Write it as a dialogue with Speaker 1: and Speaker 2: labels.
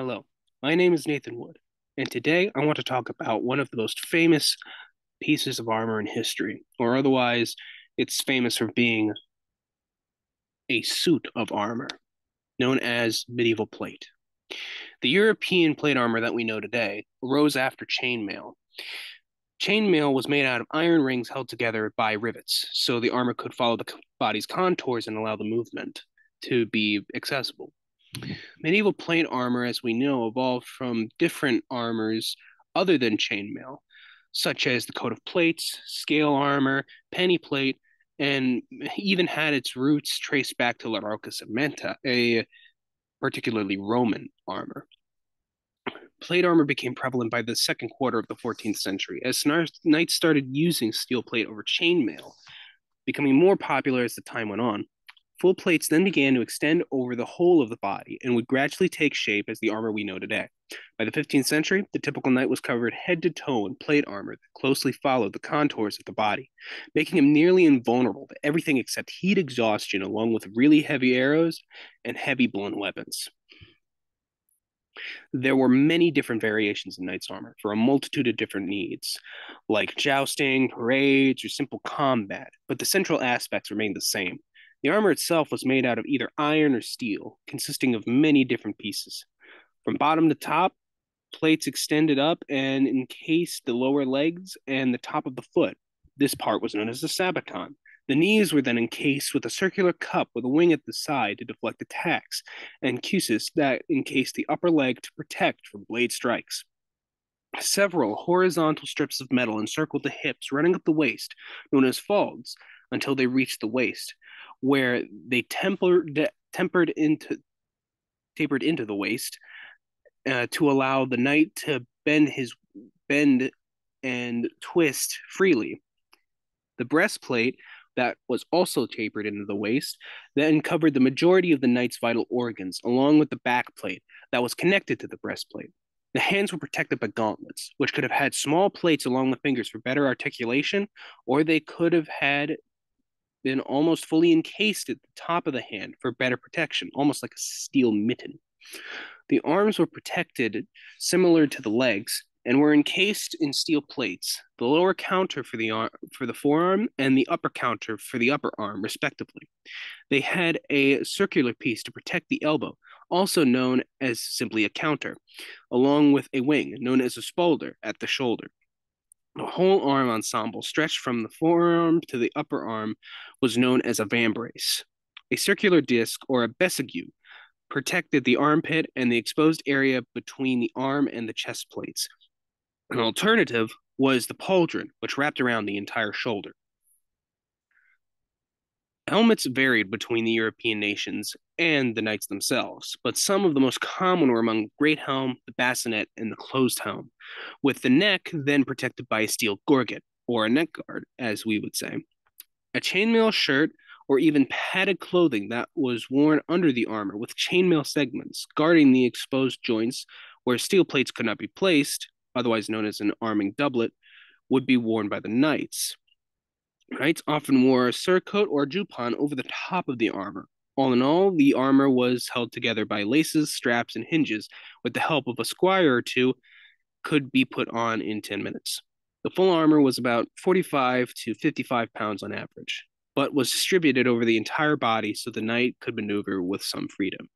Speaker 1: Hello, my name is Nathan Wood, and today I want to talk about one of the most famous pieces of armor in history, or otherwise, it's famous for being a suit of armor, known as medieval plate. The European plate armor that we know today arose after chainmail. Chainmail was made out of iron rings held together by rivets, so the armor could follow the body's contours and allow the movement to be accessible. Medieval plate armor, as we know, evolved from different armors other than chainmail, such as the coat of plates, scale armor, penny plate, and even had its roots traced back to lorica segmentata, a particularly Roman armor. Plate armor became prevalent by the second quarter of the 14th century as knights started using steel plate over chainmail, becoming more popular as the time went on. Full plates then began to extend over the whole of the body and would gradually take shape as the armor we know today. By the 15th century, the typical knight was covered head to toe in plate armor that closely followed the contours of the body, making him nearly invulnerable to everything except heat exhaustion, along with really heavy arrows and heavy blunt weapons. There were many different variations in knight's armor for a multitude of different needs, like jousting, parades, or simple combat, but the central aspects remained the same the armor itself was made out of either iron or steel, consisting of many different pieces. From bottom to top, plates extended up and encased the lower legs and the top of the foot. This part was known as the sabaton. The knees were then encased with a circular cup with a wing at the side to deflect attacks, and cuisses that encased the upper leg to protect from blade strikes. Several horizontal strips of metal encircled the hips, running up the waist, known as falds, until they reached the waist where they tempered tempered into tapered into the waist uh, to allow the knight to bend his bend and twist freely. The breastplate that was also tapered into the waist then covered the majority of the knight's vital organs, along with the backplate that was connected to the breastplate. The hands were protected by gauntlets, which could have had small plates along the fingers for better articulation, or they could have had been almost fully encased at the top of the hand for better protection, almost like a steel mitten. The arms were protected similar to the legs and were encased in steel plates, the lower counter for the arm, for the forearm and the upper counter for the upper arm, respectively. They had a circular piece to protect the elbow, also known as simply a couter, along with a wing known as a spaulder at the shoulder. The whole arm ensemble, stretched from the forearm to the upper arm, was known as a vambrace. A circular disc, or a besagew, protected the armpit and the exposed area between the arm and the chest plates. An alternative was the pauldron, which wrapped around the entire shoulder. Helmets varied between the European nations and the knights themselves, but some of the most common were among great helm, the bassinet, and the closed helm, with the neck then protected by a steel gorget, or a neck guard, as we would say. A chainmail shirt or even padded clothing that was worn under the armor with chainmail segments guarding the exposed joints where steel plates could not be placed, otherwise known as an arming doublet, would be worn by the knights. Knights often wore a surcoat or jupon over the top of the armor. All in all, the armor was held together by laces, straps, and hinges. With the help of a squire or two, could be put on in 10 minutes. The full armor was about 45 to 55 pounds on average, but was distributed over the entire body so the knight could maneuver with some freedom.